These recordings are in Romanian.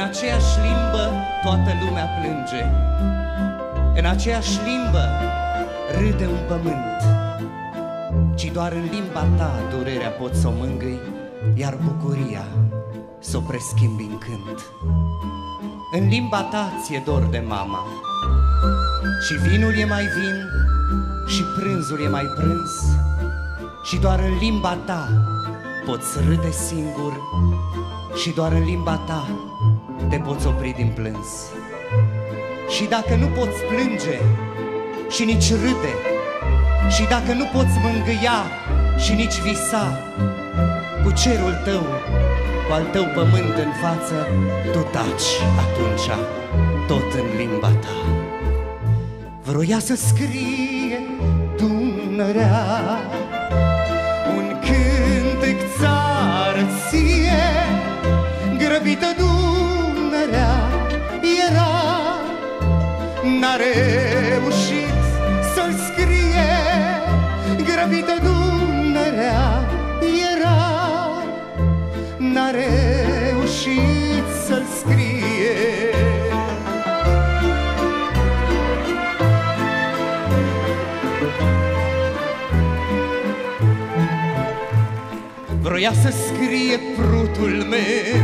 În aceeași limbă toată lumea plânge. În aceeași limbă râde un pământ. Ci doar în limba ta durerea pot să o mângâi Iar bucuria să o preschimbi în cânt. În limba ta ți-e dor de mama Și vinul e mai vin și prânzul e mai prânz Și doar în limba ta poți râde singur Și doar în limba ta te poți opri din plâns. Și dacă nu poți plânge și nici râde Și dacă nu poți mângâia și nici visa Cu cerul tău, cu al tău pământ în față Tu taci atunci, tot în limba ta. Vroia să scrie Dunărea Un cântec țară ție Grăbită Dunărea reușit să-l scrie. Vroia să scrie prutul meu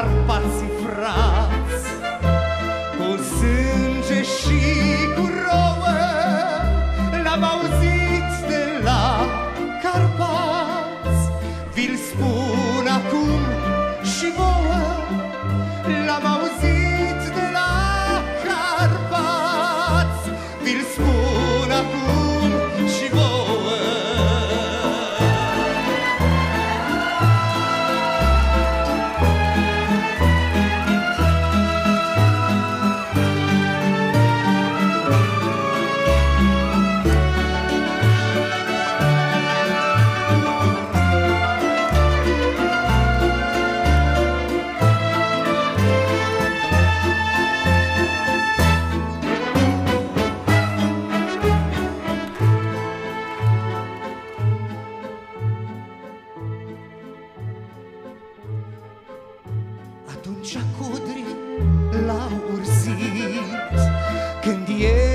dar passo e frase Atunci codrii l-au urzit Când iese